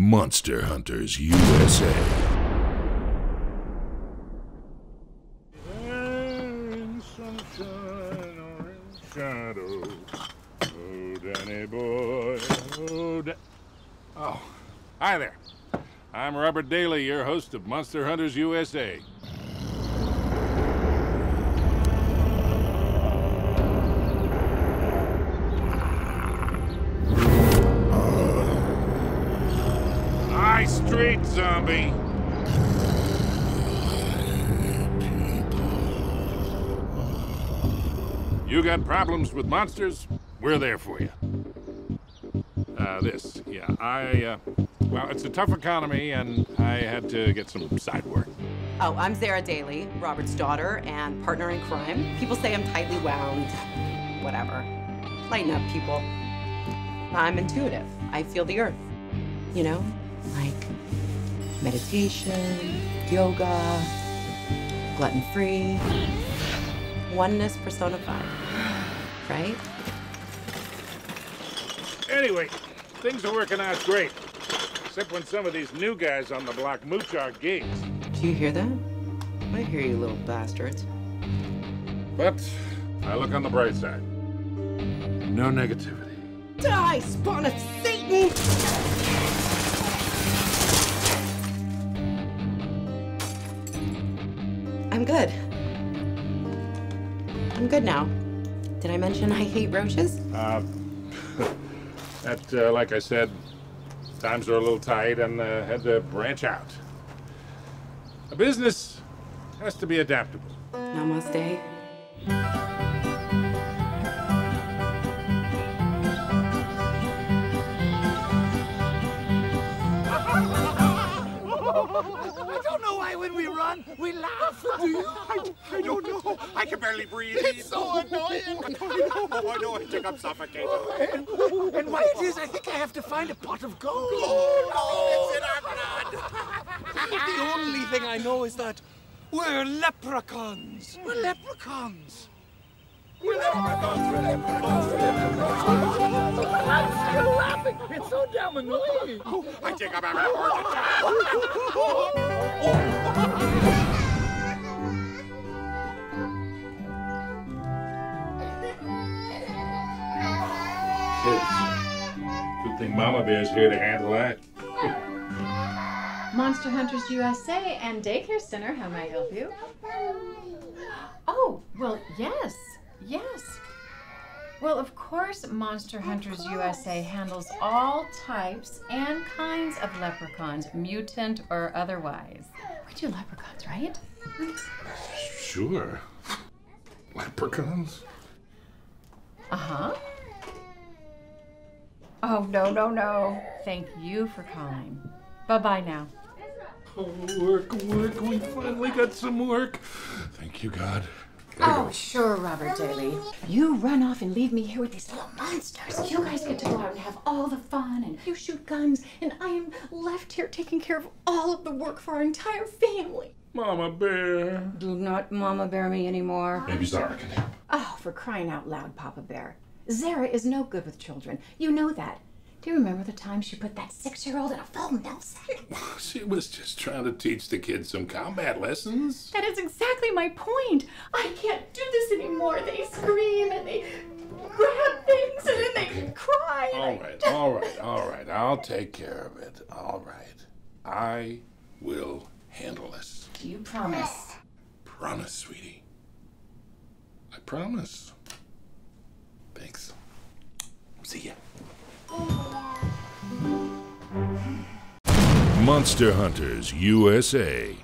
Monster Hunters USA. Shadow. Oh, Danny boy. Oh, da- oh, hi there. I'm Robert Daily, your host of Monster Hunters USA. Zombie. You got problems with monsters? We're there for you. Uh, this, yeah, I, uh, well, it's a tough economy, and I had to get some side work. Oh, I'm Zara Daily, Robert's daughter and partner in crime. People say I'm tightly wound. Whatever. Lighten up, people. I'm intuitive. I feel the earth. You know, like meditation, yoga, gluten free, oneness personified. Right? Anyway, things are working out great. Except when some of these new guys on the block mooch our gigs. Do you hear that? I hear you, little bastards. But I look on the bright side. No negativity. Die, spawn of Satan! I'm good now. Did I mention I hate roaches? Uh, that, uh, like I said, times are a little tight and uh, had to branch out. A business has to be adaptable. Namaste. I don't know why when we run, we laugh. Do you? I, I don't know. I can barely breathe. It's so annoying. Oh, I know. I think I'm suffocating. And, and what it is, I think I have to find a pot of gold. Oh, no. it's in our blood. The only thing I know is that we're leprechauns. We're leprechauns. We're leprechauns. We're leprechauns. We're leprechauns. I'm still laughing. It's so damn annoying. Oh, I think I'm having a heart attack. Kids. Good thing Mama Bear's here to handle that. Monster Hunters USA and Daycare Center, how may I help you? Oh, well, yes, yes. Well, of course, Monster Hunters USA handles all types and kinds of leprechauns, mutant or otherwise. We do leprechauns, right? Sure. Leprechauns? Uh huh. Oh, no, no, no. Thank you for calling. Bye bye now. Oh, work, work. We finally got some work. Thank you, God. Gotta Oh, go. sure, Robert Daily. You run off and leave me here with these little monsters. You guys get to go out and have all the fun, and you shoot guns, and I am left here taking care of all of the work for our entire family. Mama Bear. Do not Mama Bear me anymore. Maybe Zara can help. Oh, for crying out loud, Papa Bear. Zara is no good with children. You know that. Do you remember the time she put that six year old in a doll sack? She was just trying to teach the kids some combat lessons. That is exactly my point. I can't do this anymore. They scream and they grab things and then they cry. All right, all right, all right. I'll take care of it. All right. I will handle this. Do you promise? Promise, sweetie. I promise. Thanks. See ya. Monster Hunters USA.